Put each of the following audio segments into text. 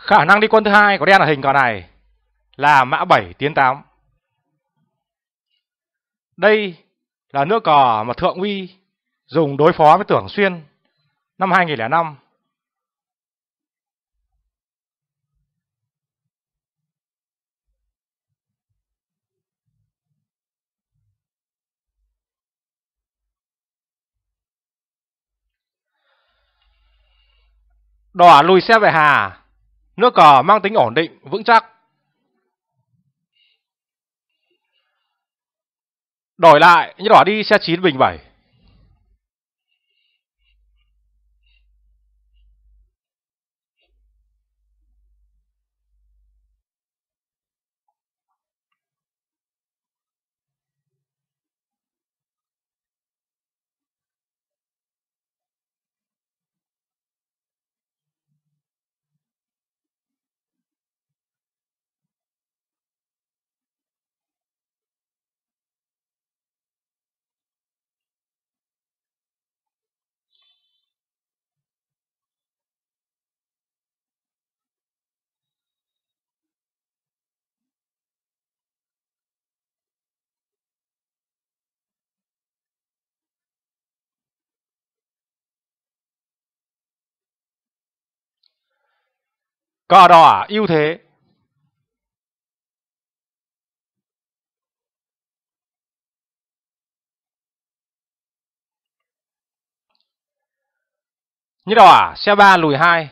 Khả năng đi quân thứ hai của đen ở hình cờ này là mã 7 tiến 8. Đây là nước cờ mà Thượng Uy dùng đối phó với Tưởng Xuyên năm 2005. Đỏ lùi xe về Hà, nước cờ mang tính ổn định, vững chắc. Đổi lại, như đỏ đi xe 9 bình 7. Cờ đỏ ưu thế. Như đỏ à? xe 3 lùi 2.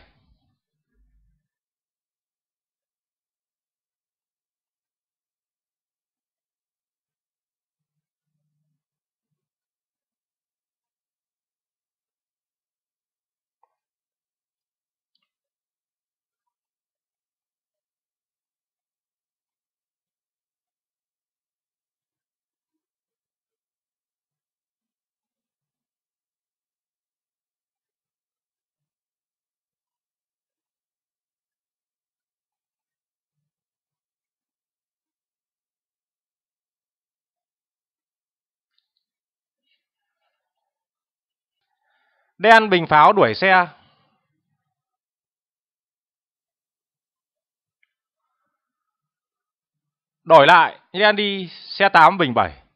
Đen bình pháo đuổi xe. Đổi lại, đen đi xe 8 bình 7.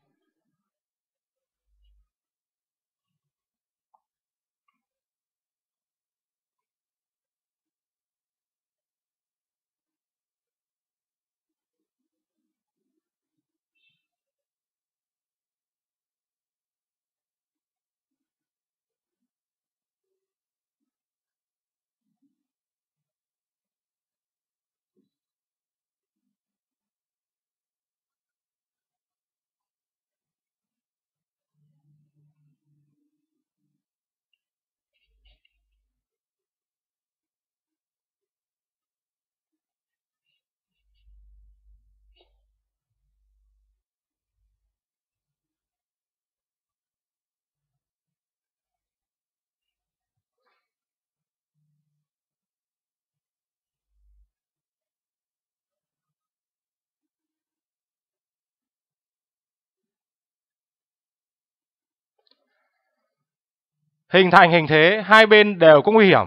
Hình thành hình thế hai bên đều có nguy hiểm.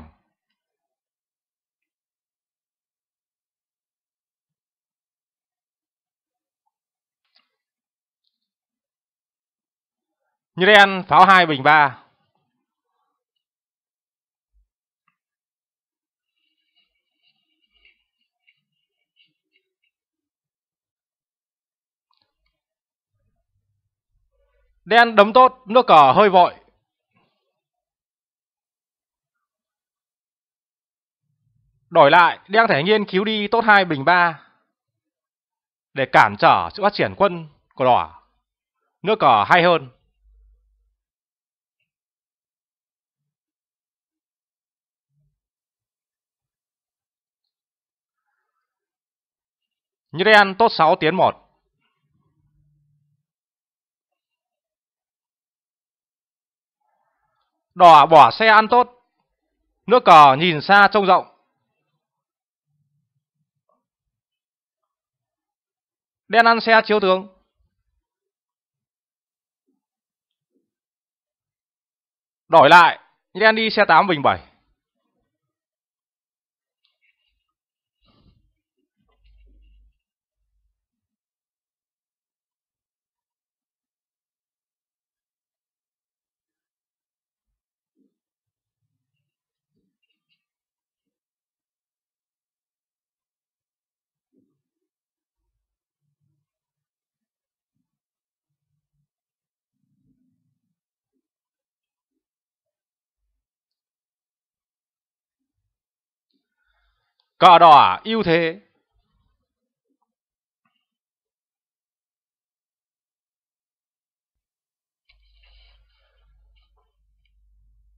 Như đen pháo 2 bình 3. Đen đấm tốt, nước cờ hơi vội. Đổi lại, đang thể nhiên cứu đi tốt 2 bình 3 để cản trở sự phát triển quân của đỏ. Nước cờ hay hơn. Như đen tốt 6 tiến 1. Đỏ bỏ xe ăn tốt. Nước cờ nhìn xa trông rộng. Đen ăn xe chiếu tướng. Đổi lại, đen đi xe 8 bình 7. Cờ đỏ ưu thế.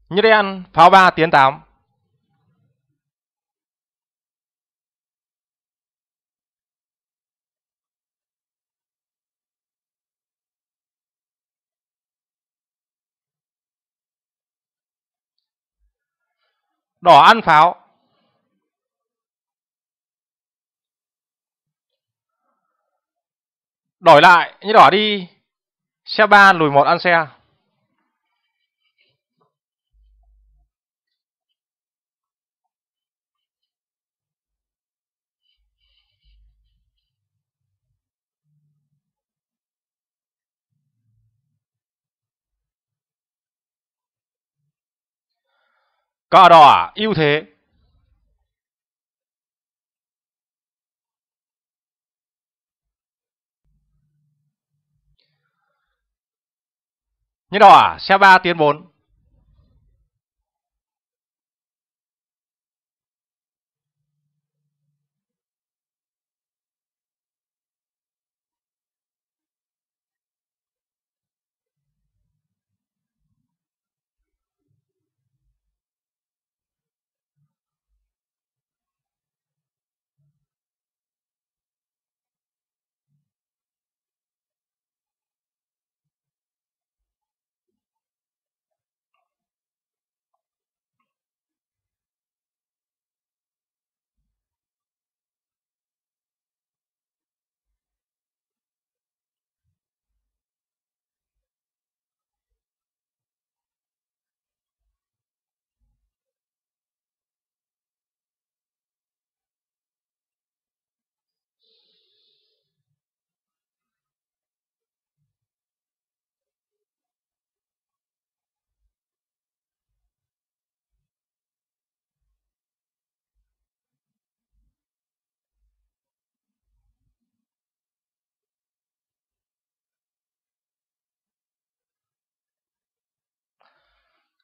Như đen pháo 3 tiến 8. Đỏ ăn pháo. Đổi lại, như đỏ đi. Xe 3 lùi một ăn xe. Cờ đỏ à? ưu thế. Như đỏ à? xe 3 tiến 4.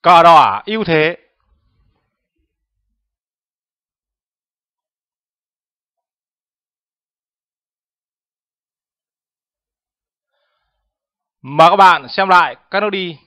Cờ đỏ ưu thế. Mời các bạn xem lại các nước đi.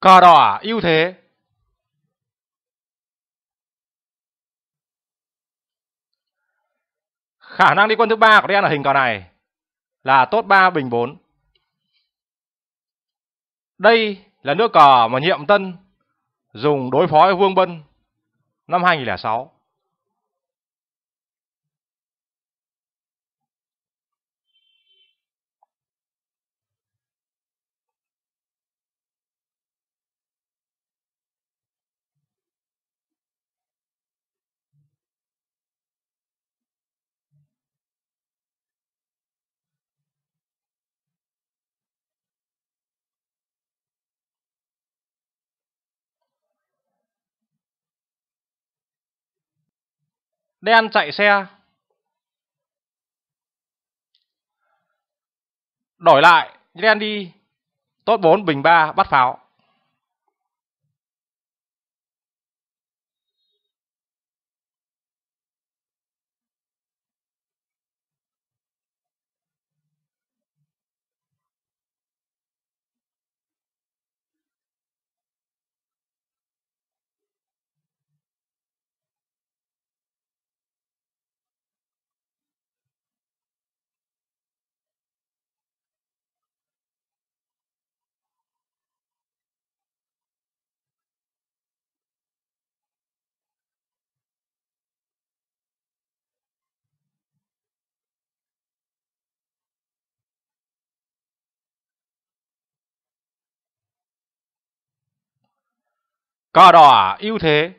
Cờ đỏ, ưu thế. Khả năng đi quân thứ ba của đen ở hình cờ này là tốt 3 bình 4. Đây là nước cờ mà Nhiệm Tân dùng đối phó với Vương Bân năm 2006. Đen chạy xe. Đổi lại, đen đi. Tốt 4 bình 3 bắt pháo. Cờ đỏ, ưu thế.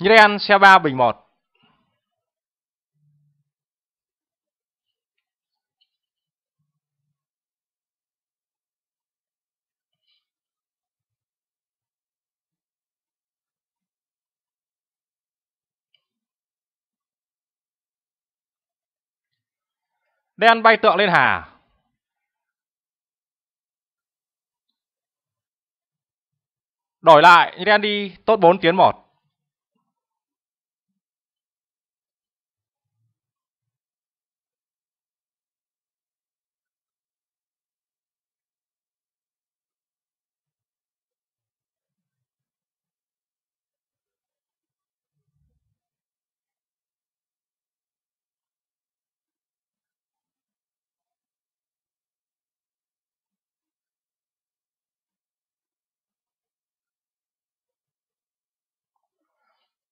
Như đen xe 3 bình 1. Đen bay tượng lên hà. Đổi lại, Randy tốt 4 tiến 1.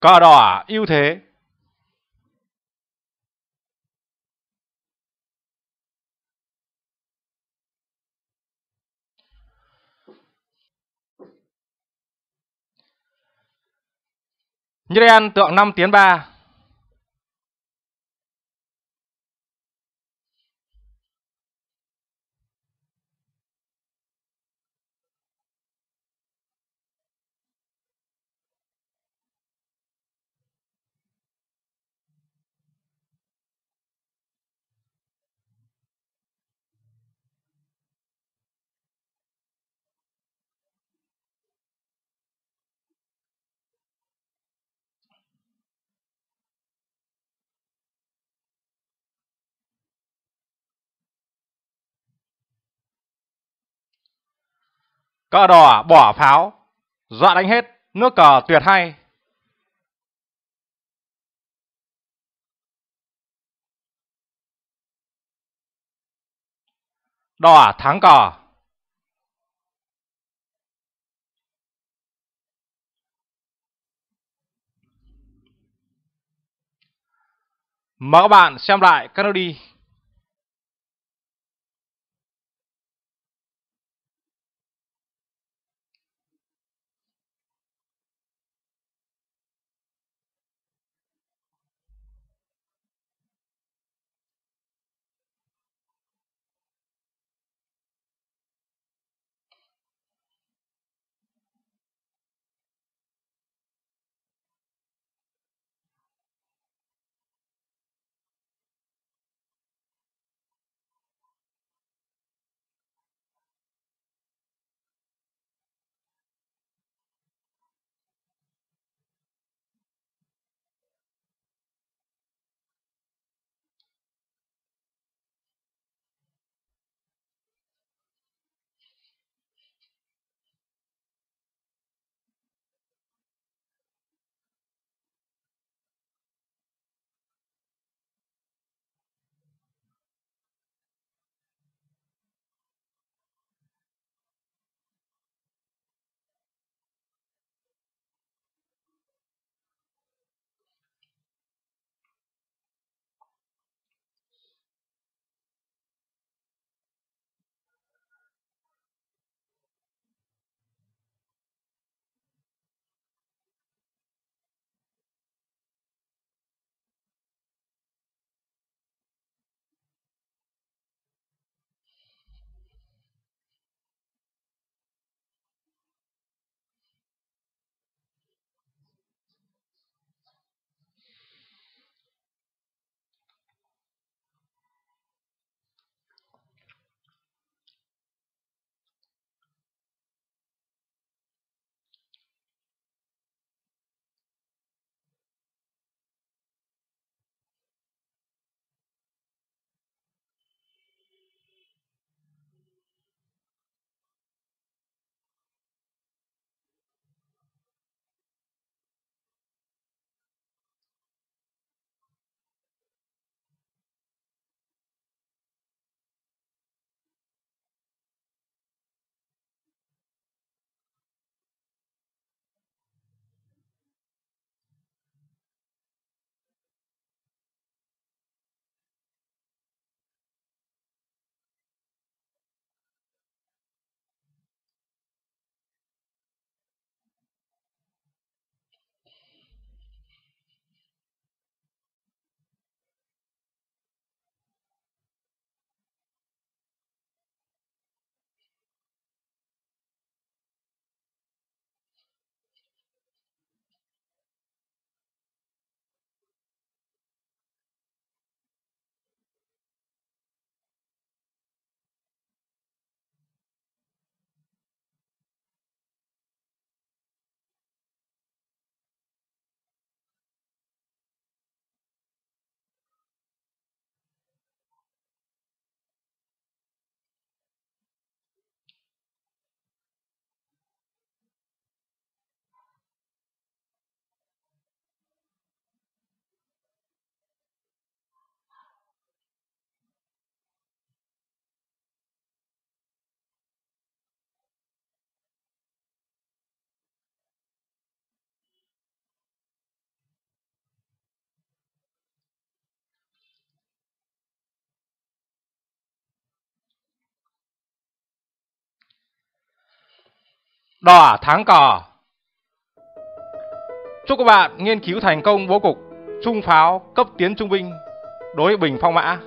Cờ đỏ à? ưu thế. Như tượng 5 tiến 3. Cờ đỏ, bỏ, pháo. Dọa đánh hết. Nước cờ tuyệt hay. Đỏ, thắng cờ. Mời các bạn xem lại các nước đi. Đỏ tháng cò. Chúc các bạn nghiên cứu thành công bố cục, trung pháo cấp tiến trung binh đối bình phong mã.